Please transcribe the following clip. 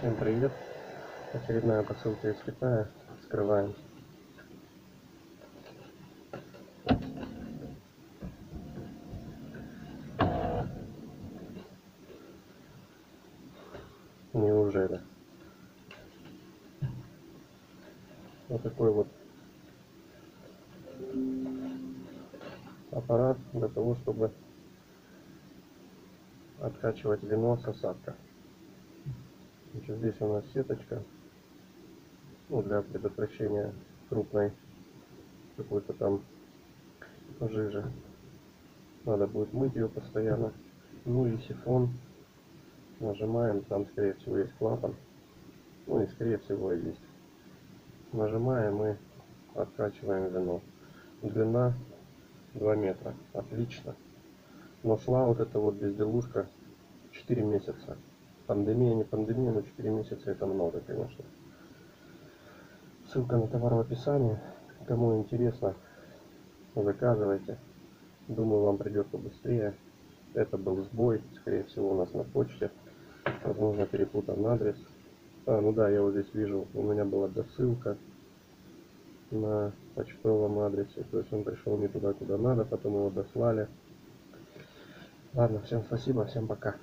Всем привет! Очередная посылка из Китая. Скрываем. Неужели? Вот такой вот аппарат для того, чтобы откачивать вино с осадка. Значит, здесь у нас сеточка ну, для предотвращения крупной какой-то там жижи. Надо будет мыть ее постоянно. Ну и сифон нажимаем, там скорее всего есть клапан. Ну и скорее всего есть. Нажимаем и откачиваем вино. Длина 2 метра. Отлично. Но шла вот эта вот безделушка 4 месяца. Пандемия, не пандемия, но 4 месяца это много, конечно. Ссылка на товар в описании. Кому интересно, заказывайте. Думаю, вам придет побыстрее. Это был сбой, скорее всего, у нас на почте. Возможно, перепутан адрес. А, ну да, я вот здесь вижу, у меня была досылка на почтовом адресе. То есть он пришел не туда, куда надо, потом его дослали. Ладно, всем спасибо, всем пока.